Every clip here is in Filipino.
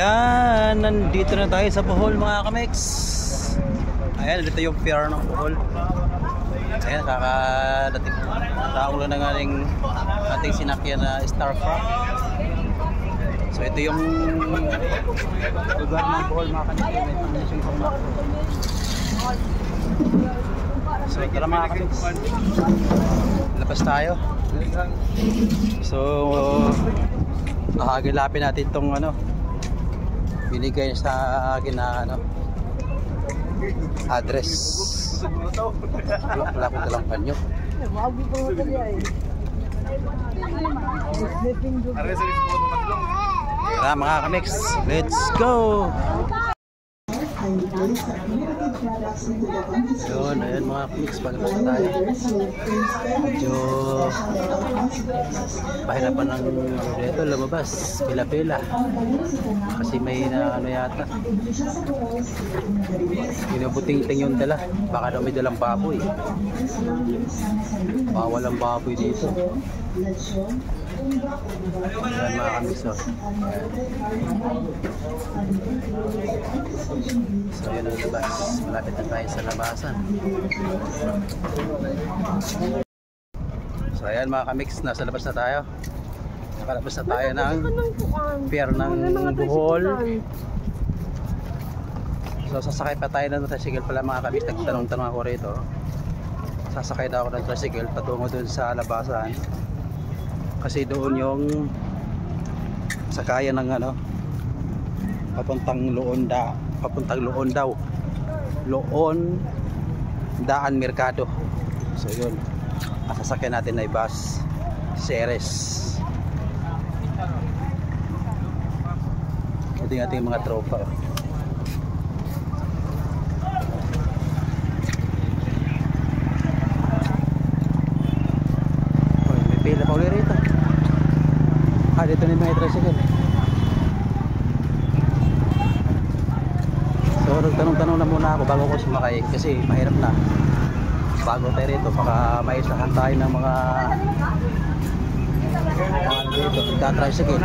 Ayan, nandito na tayo sa Bohol mga kamix. Ayan, dito yung pier ng Bohol. Ayan, kakadating. Taong lang ng ating, ating sinakyan na Starcraft. So ito yung lugar ng Bohol mga kamix. So tara mga kamix. Labas tayo. So, Nakagilapin natin itong ano binigay sa akin na ano address. Wala ko dalang panyo. Tara mga kamix let's go yun ayun mga kamix palabas na tayo. Medyo pahirapan ng ano dito lumabas pila-pila kasi may na ano yata. Pinubuting-ting yung dala. Baka daw may dalang baboy. Bawal ang baboy dito mga kamiso so yun ang labas malapit na tayo sa labasan So ayan mga kamix, nasa labas na tayo. Nakalabas na tayo ng pier ng Bohol. So sasakay pa tayo ng tricycle pala mga kamix. Nagtanong-tanong ako rito. Sasakay daw ako ng tricycle patungo dun sa labasan. Kasi doon yung sakayan ng ano papuntang Loon da papuntang Loon daw. Loon Daan Merkado. So yun ang natin ay bus Ceres ito yung ating mga tropa Uy, may pila pa ulit rito ah dito yung mga tricycle. So nagtanong-tanong na muna ako bago ko sumakay kasi mahirap na. Bago tayo rito baka maisahan tayo ng mga mga nagtatricycle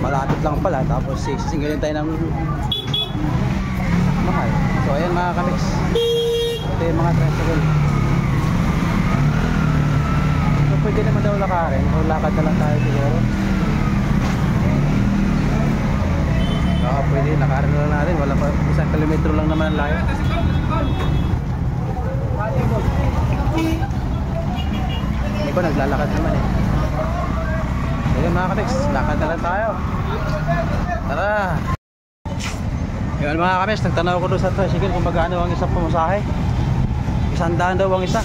malapit lang pala tapos sisingilin tayo ng mahal. So ayan mga kamix. Ito yung mga tricycle. Pwede naman daw lakarin o lakad na lang tayo siguro baka pwede lakarin na lang natin wala pa isang kilometro lang naman ang layo Iba naglalakad naman eh. Ayun mga kamiks, lakad na lang tayo. Tara! Yun mga kamiks, nagtanaw ko doon sa tricycle kung magkano ang isang pumasahe. Isang daan daw ang isa.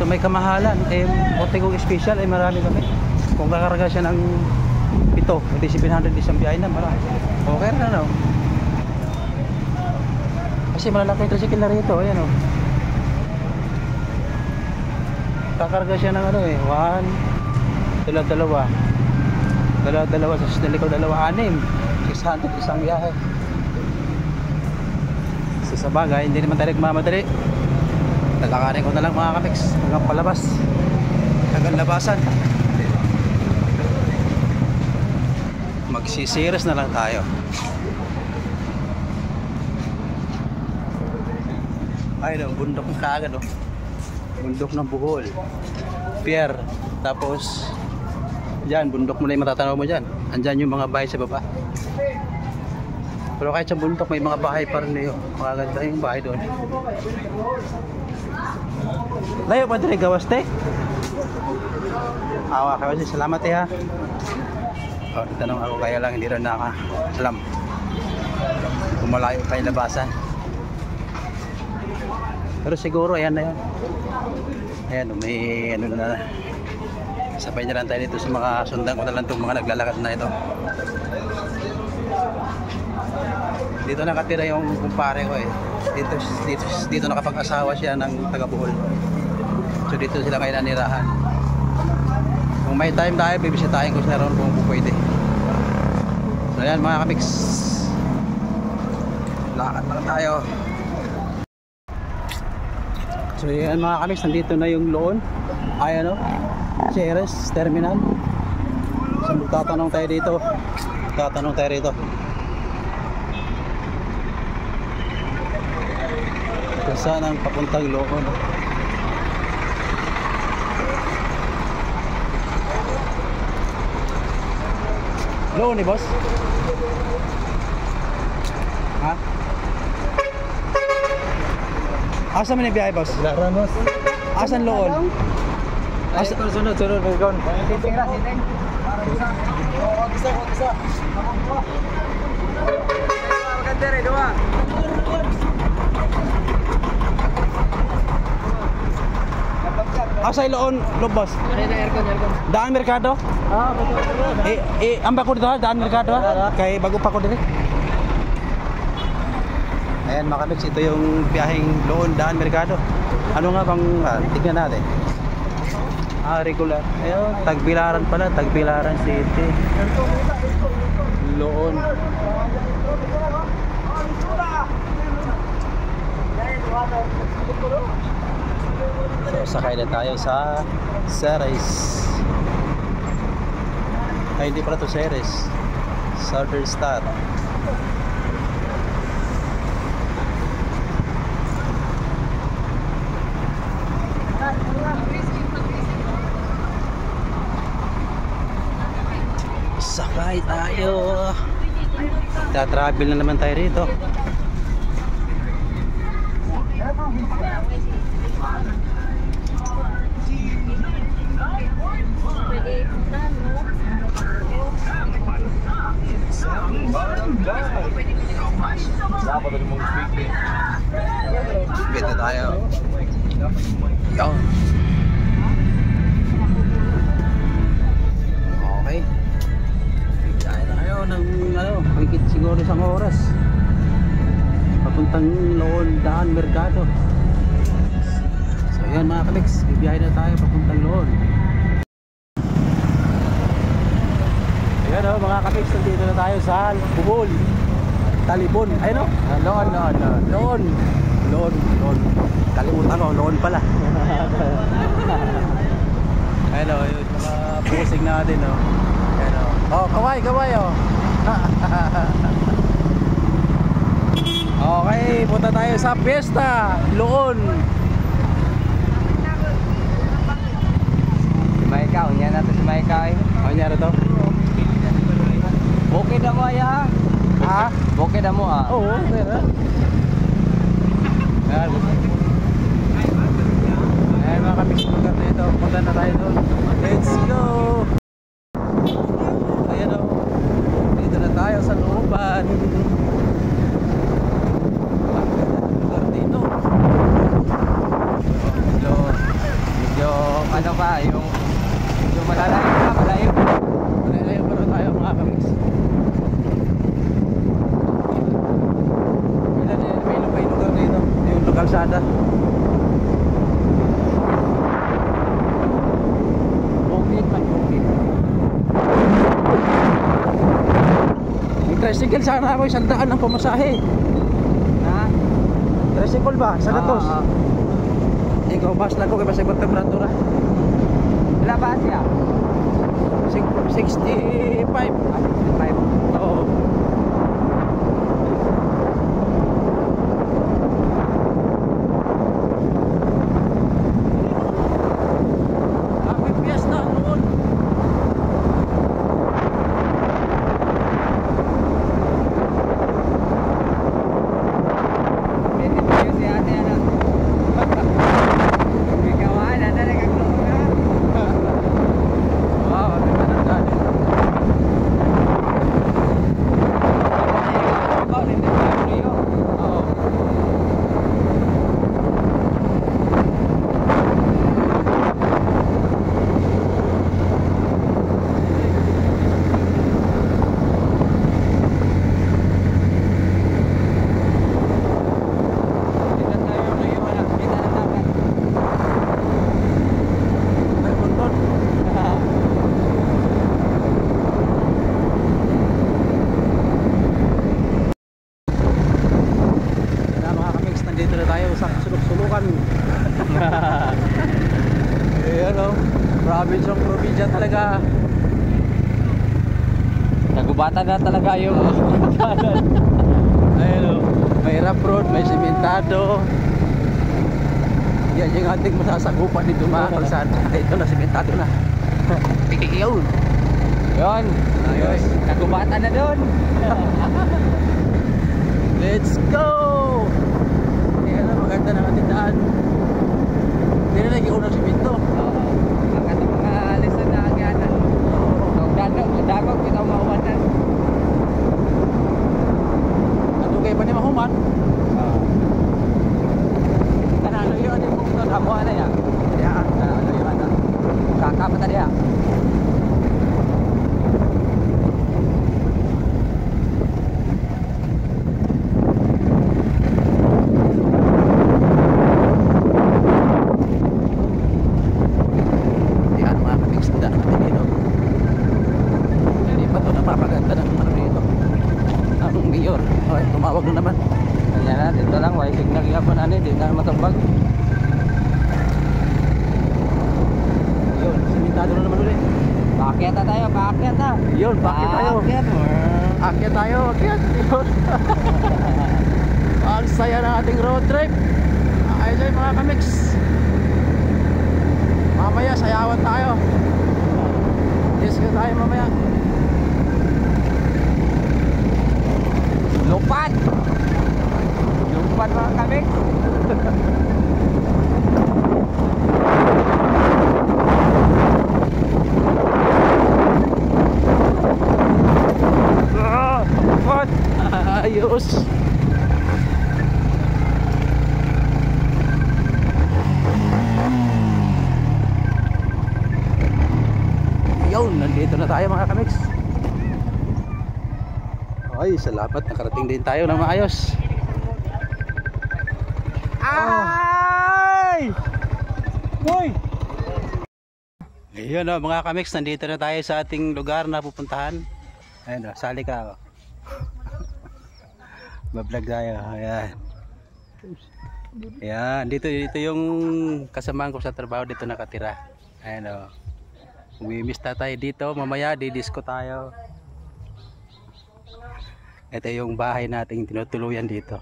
So may kamahalan. Eh, bote kong special, eh marami kami. Kung kakarga siya ng pito, hindi 700 isang biyahe na, marami. Okay na no? Kasi malalaki yung tricycle na rito, ayan. Oh. kakarga siya ng ano eh one dalawa dalawa dalawa dalawa sa sinali ko dalawa anim 600 isang biyahe so sa bagay hindi naman tayo nagmamadali lalakarin ko na lang mga kamix hanggang palabas hanggang labasan magsisiris na lang tayo. Ay no, bundok ng kagad oh. Bundok ng Bohol. Pier tapos dyan bundok mo na yung matatanaw mo dyan. Andyan yung mga bahay sa baba. Pero kahit sa bundok may mga bahay pa rin yun makaganda yung bahay doon. Layo pa din gawas te. Awa kayo salamat eh ha oh, tanong ako kaya lang hindi rin naka alam kung malayo kayo labasan. Pero siguro ayan na yan ayan may ano na sabay na lang tayo dito sa mga sundan ko na lang itong mga naglalakad na ito. Dito nakatira yung kumpare ko eh. Dito, dito, dito nakapag-asawa siya ng taga Bohol so dito sila ngayon nanirahan kung may time tayo bibisitahin ko sila ron kung pwede so ayan mga kamix lakad lang tayo So yan mga kamiks, nandito na yung loon. Ay ano, Ceres Terminal. So magtatanong tayo dito Tatanong tayo rito. Kung saan ang papuntang Loon. Loon ni boss? Ha? Asa man yung biyahe boss? Ramos. Asan Loon? Asa Asa- sunod sunod Gon. Siting ra siting. Maganda rin, dua. Asa yung Loon, Loon boss? Ano na aircon, aircon? Daan Merkado? Ah. Eh, eh, amba ko dito ha, daan Merkado ha? Kay bago pa ko dito. Ayan mga kamix, ito yung biyaheng Loon, daan Merkado. Ano nga bang, ah, tignan natin. Ah, regular. Ayun, Tagbilaran pala, Tagbilaran City. Loon. So, sakay na tayo sa Ceres. Ay, hindi pala to Ceres. Southern Star. Sakay tayo. Ta-travel na naman tayo rito. Dapat rin mong speak. Dito tayo. Yan. Okay. Tayo tayo ng ano, higit siguro isang oras. Papuntang Loon Daan Mercado. So yan mga kaliks, bibiyahe na tayo papuntang Loon. Ayan o mga kaliks, nandito na tayo sa Bubol. Talibon. Ayun o. Loon, loon, loon. Loon. Loon. Loon. Kalimutan ko, loon pala. Ayun o, yung mga pusing natin o. Ayun o. Oh, kaway, kaway o. okay, punta tayo sa piyesta. Loon. Si Maika, unya natin si Maika eh. Ano nangyari to? Bukid na mo ya. Ha? Bukid na mo ah. Oo, meron. Ayan. Ayan mga kapis, punta na ito. Punta na tayo doon. Let's go! Ayan o. Dito na tayo sa looban. Ang ganda ng lugar dito. Medyo, medyo ano pa, yung medyo malayo pa, malayo. Malayo pa na tayo mga kapis. Ilan eh, may may lugar dito. Yung lugar sada. Bukid man, bukid. May tricycle sana ako, isang daan ang pamasahe. Ha? Tricycle ba? Sa datos? Ah, ah. Ikaw, mas na ko kay Basay Temperatura. Wala ba siya? Six- 65. Ah, 65. Oo. Happy Fiesta noon. Pwede po yun si ate ano. May kawan, ano na kagluto na. Wow, ang ganda ng daan dito. Kagubatan na talaga yung Ayun o. May rough road, may sementado. Yan yung ating masasagupan dito mga kalsada. Ito na, sementado na. Yun. Yun. Ayos. Kagubatan na doon. Let's go! Yan na, maganda ng ating daan. Hindi na nag ng semento. Oo. Ang ating mga lesson na agyanan. So, dagog, dagog kita mauwanan. Ano kayo pa ni Mahuman? Oo. Kanano yun yung kung kamo na ya. Ya. Ano yun ano? Kaka pa tadi ya. Yan mga kamix na daan natin dito. Hindi pa ito napapaganda ng ano dito. Ang mayor. Okay, tumawag na naman. Kanya na dito lang way signal gyapon ani di na matubag. Yun, sementado na naman ulit. Paakyat na tayo, paakyat na. Yun, bakit tayo? Paakyat. Akyat tayo, akyat. Yun. Ang saya ng ating road trip. Ayun yung mga kamix. Mamaya, sayawan tayo. Disco tayo mamaya. Lupad. Lupad mga kamik. Ah, lupad. Ayos. Yun, nandito na tayo mga kamix. Ay, salamat. Nakarating din tayo na maayos. Ay! Boy! Ayun o, mga kamix, nandito na tayo sa ating lugar na pupuntahan. Ayun o, sali ka o. Bablog tayo, ayan. Ayan, dito, dito yung kasamahan ko sa trabaho dito nakatira. Ayan o. Umimiss na tayo dito, mamaya didisco tayo. Ito yung bahay nating tinutuluyan dito.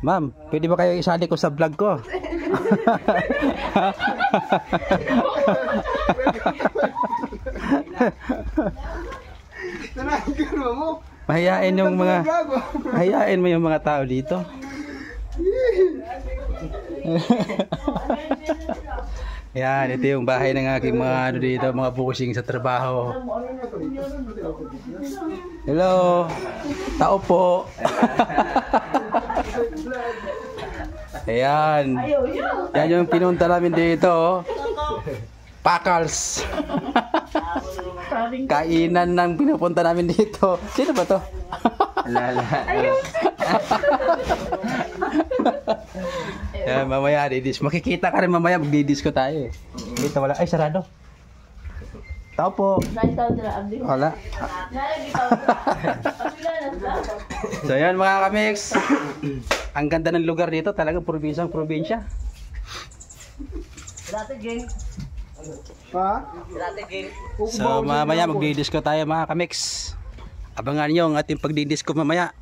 Ma'am, pwede ba kayo isali ko sa vlog ko? Mahiyain yung mga Hayain mo yung mga tao dito. Yan, ito yung bahay ng aking mga ano dito, mga busing sa trabaho. Hello. Tao po. Ayan. Yan yung pinunta namin dito. Pakals. Kainan ng pinupunta namin dito. Sino ba to? Lala. Yan, mamaya didis. Makikita ka rin mamaya magdidis ko tayo eh. Dito wala. Ay, sarado. Tao po. Wala. So yan mga kamix. Ang ganda ng lugar dito. Talagang probinsyang probinsya. So mamaya magdidisco tayo mga kamix. Abangan nyo ang ating pagdidisco mamaya.